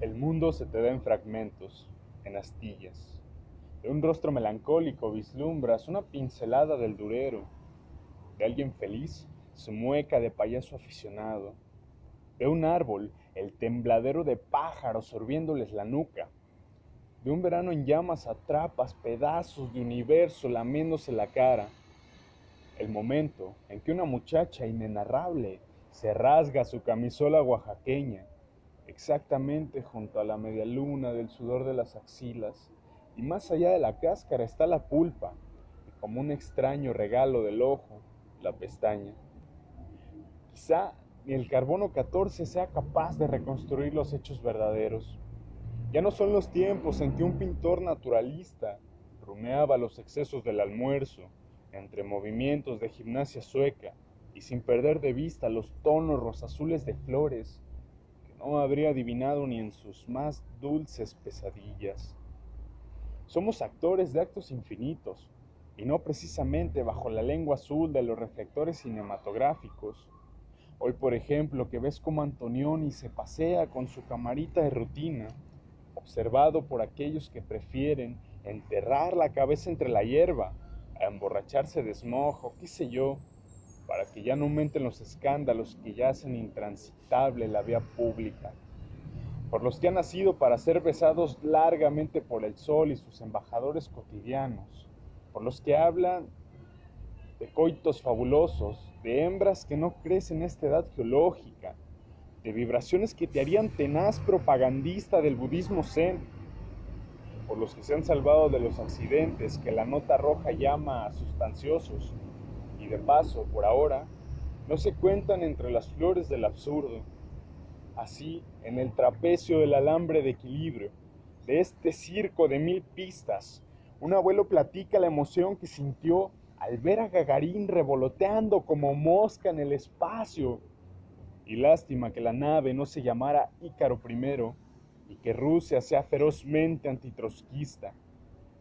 El mundo se te da en fragmentos, en astillas. De un rostro melancólico vislumbras una pincelada del durero. De alguien feliz, su mueca de payaso aficionado. De un árbol, el tembladero de pájaros sorbiéndoles la nuca. De un verano en llamas atrapas pedazos de universo lamiéndose la cara. El momento en que una muchacha inenarrable se rasga su camisola oaxaqueña exactamente junto a la media luna del sudor de las axilas, y más allá de la cáscara está la pulpa, y como un extraño regalo del ojo, la pestaña. Quizá ni el carbono 14 sea capaz de reconstruir los hechos verdaderos. Ya no son los tiempos en que un pintor naturalista rumeaba los excesos del almuerzo entre movimientos de gimnasia sueca y sin perder de vista los tonos rosazules de flores no habría adivinado ni en sus más dulces pesadillas. Somos actores de actos infinitos, y no precisamente bajo la lengua azul de los reflectores cinematográficos. Hoy, por ejemplo, que ves cómo Antonioni se pasea con su camarita de rutina, observado por aquellos que prefieren enterrar la cabeza entre la hierba, a emborracharse de smojo, qué sé yo, para que ya no aumenten los escándalos que ya hacen intransitable la vía pública, por los que han nacido para ser besados largamente por el sol y sus embajadores cotidianos, por los que hablan de coitos fabulosos, de hembras que no crecen en esta edad geológica, de vibraciones que te harían tenaz propagandista del budismo zen, por los que se han salvado de los accidentes que la nota roja llama sustanciosos, de paso, por ahora, no se cuentan entre las flores del absurdo. Así, en el trapecio del alambre de equilibrio, de este circo de mil pistas, un abuelo platica la emoción que sintió al ver a Gagarín revoloteando como mosca en el espacio. Y lástima que la nave no se llamara Ícaro I y que Rusia sea ferozmente antitrosquista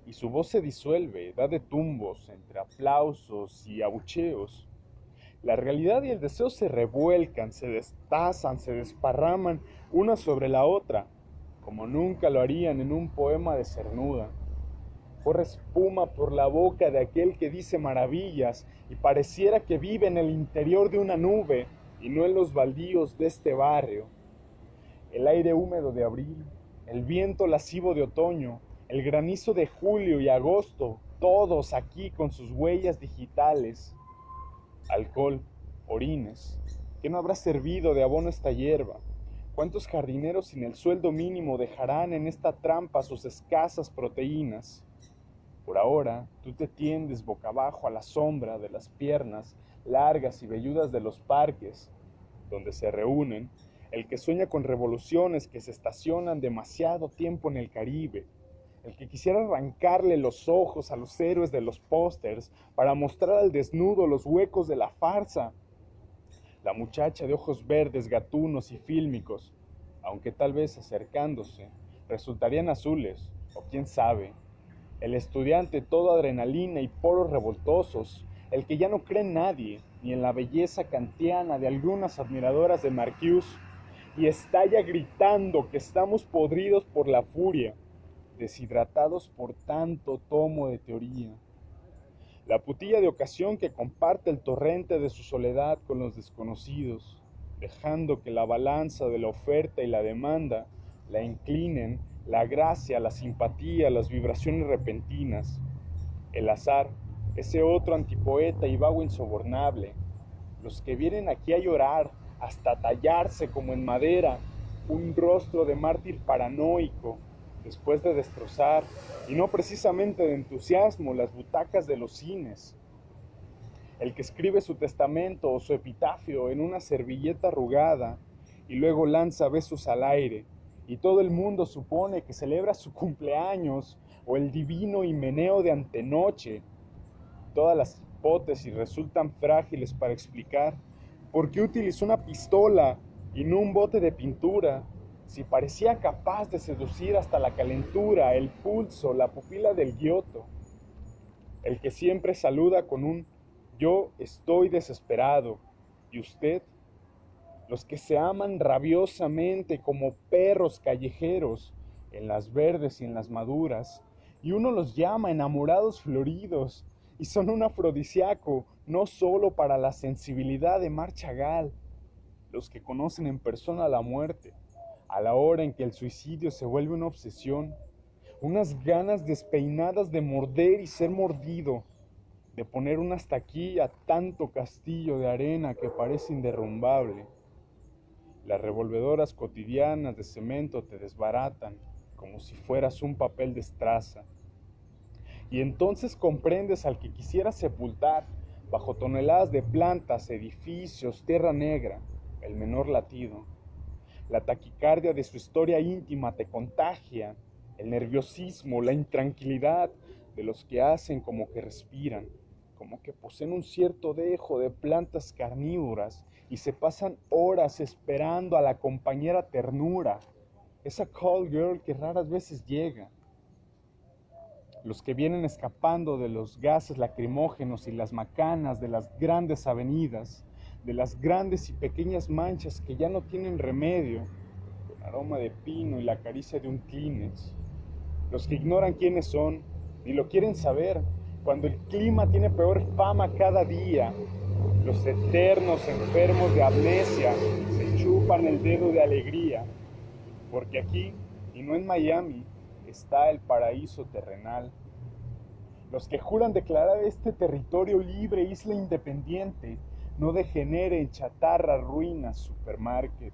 y su voz se disuelve, da de tumbos entre aplausos y abucheos. La realidad y el deseo se revuelcan, se destazan, se desparraman una sobre la otra, como nunca lo harían en un poema de cernuda. Corre espuma por la boca de aquel que dice maravillas y pareciera que vive en el interior de una nube y no en los baldíos de este barrio. El aire húmedo de abril, el viento lascivo de otoño, el granizo de julio y agosto, todos aquí con sus huellas digitales. Alcohol, orines, ¿qué no habrá servido de abono esta hierba? ¿Cuántos jardineros sin el sueldo mínimo dejarán en esta trampa sus escasas proteínas? Por ahora, tú te tiendes boca abajo a la sombra de las piernas largas y velludas de los parques, donde se reúnen el que sueña con revoluciones que se estacionan demasiado tiempo en el Caribe, el que quisiera arrancarle los ojos a los héroes de los pósters para mostrar al desnudo los huecos de la farsa. La muchacha de ojos verdes, gatunos y fílmicos, aunque tal vez acercándose, resultarían azules, o quién sabe. El estudiante todo adrenalina y poros revoltosos, el que ya no cree en nadie, ni en la belleza kantiana de algunas admiradoras de Marcuse, y estalla gritando que estamos podridos por la furia deshidratados por tanto tomo de teoría. La putilla de ocasión que comparte el torrente de su soledad con los desconocidos, dejando que la balanza de la oferta y la demanda la inclinen la gracia, la simpatía, las vibraciones repentinas. El azar, ese otro antipoeta y vago insobornable, los que vienen aquí a llorar hasta tallarse como en madera un rostro de mártir paranoico después de destrozar, y no precisamente de entusiasmo, las butacas de los cines. El que escribe su testamento o su epitafio en una servilleta arrugada y luego lanza besos al aire, y todo el mundo supone que celebra su cumpleaños o el divino himeneo de antenoche. Todas las hipótesis resultan frágiles para explicar por qué utilizó una pistola y no un bote de pintura si parecía capaz de seducir hasta la calentura, el pulso, la pupila del guioto, el que siempre saluda con un yo estoy desesperado y usted los que se aman rabiosamente como perros callejeros en las verdes y en las maduras, y uno los llama enamorados floridos, y son un afrodisiaco no solo para la sensibilidad de Marchagal, los que conocen en persona la muerte, a la hora en que el suicidio se vuelve una obsesión, unas ganas despeinadas de morder y ser mordido, de poner un hasta aquí a tanto castillo de arena que parece inderrumbable. Las revolvedoras cotidianas de cemento te desbaratan como si fueras un papel de estraza. Y entonces comprendes al que quisiera sepultar bajo toneladas de plantas, edificios, tierra negra, el menor latido. La taquicardia de su historia íntima te contagia, el nerviosismo, la intranquilidad de los que hacen como que respiran, como que poseen un cierto dejo de plantas carnívoras y se pasan horas esperando a la compañera ternura, esa call girl que raras veces llega. Los que vienen escapando de los gases lacrimógenos y las macanas de las grandes avenidas, de las grandes y pequeñas manchas que ya no tienen remedio, con aroma de pino y la caricia de un Kleenex. Los que ignoran quiénes son, ni lo quieren saber, cuando el clima tiene peor fama cada día. Los eternos enfermos de amnesia se chupan el dedo de alegría, porque aquí, y no en Miami, está el paraíso terrenal. Los que juran declarar este territorio libre, isla independiente, no degenere en chatarra, ruinas, supermarket.